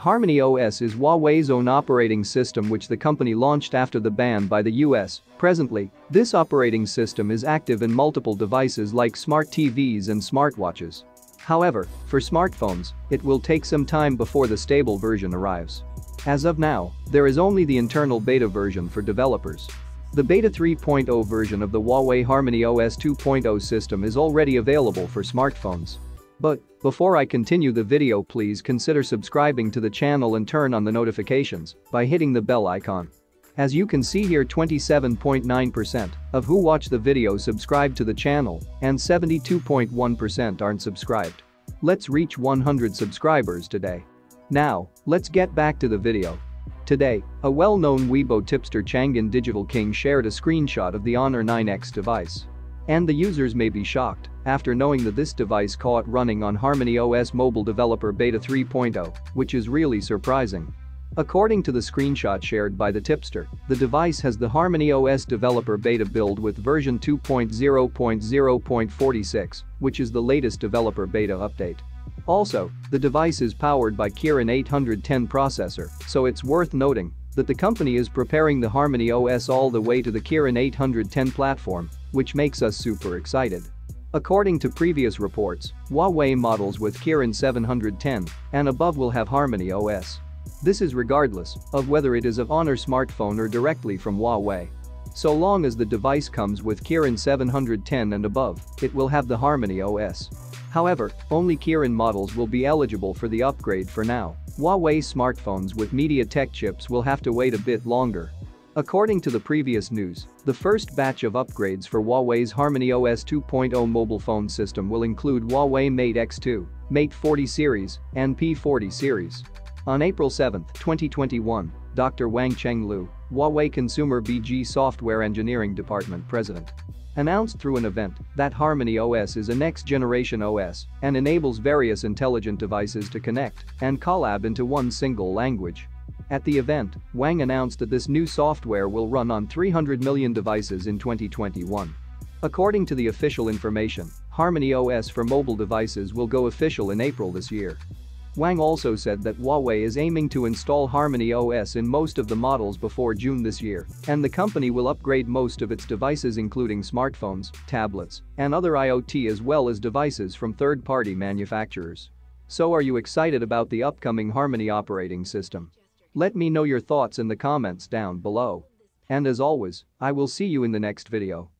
Harmony OS is Huawei's own operating system which the company launched after the ban by the US. Presently, this operating system is active in multiple devices like smart TVs and smartwatches. However, for smartphones, it will take some time before the stable version arrives. As of now, there is only the internal beta version for developers. The Beta 3.0 version of the Huawei Harmony OS 2.0 system is already available for smartphones. But, before I continue the video please consider subscribing to the channel and turn on the notifications by hitting the bell icon. As you can see here 27.9% of who watch the video subscribe to the channel and 72.1% aren't subscribed. Let's reach 100 subscribers today. Now, let's get back to the video. Today, a well-known Weibo tipster Chang'an Digital King shared a screenshot of the Honor 9X device. And the users may be shocked after knowing that this device caught running on Harmony OS mobile developer beta 3.0, which is really surprising. According to the screenshot shared by the tipster, the device has the Harmony OS developer beta build with version 2.0.0.46, which is the latest developer beta update. Also, the device is powered by Kirin 810 processor, so it's worth noting that the company is preparing the Harmony OS all the way to the Kirin 810 platform, which makes us super excited. According to previous reports, Huawei models with Kirin 710 and above will have Harmony OS. This is regardless of whether it is a Honor smartphone or directly from Huawei. So long as the device comes with Kirin 710 and above, it will have the Harmony OS. However, only Kirin models will be eligible for the upgrade for now. Huawei smartphones with MediaTek chips will have to wait a bit longer According to the previous news, the first batch of upgrades for Huawei's Harmony OS 2.0 mobile phone system will include Huawei Mate X2, Mate 40 series, and P40 series. On April 7, 2021, Dr. Wang Chenglu, Huawei Consumer BG Software Engineering Department President, announced through an event that Harmony OS is a next-generation OS and enables various intelligent devices to connect and collab into one single language. At the event, Wang announced that this new software will run on 300 million devices in 2021. According to the official information, Harmony OS for mobile devices will go official in April this year. Wang also said that Huawei is aiming to install Harmony OS in most of the models before June this year, and the company will upgrade most of its devices including smartphones, tablets, and other IoT as well as devices from third-party manufacturers. So are you excited about the upcoming Harmony operating system? Let me know your thoughts in the comments down below. And as always, I will see you in the next video.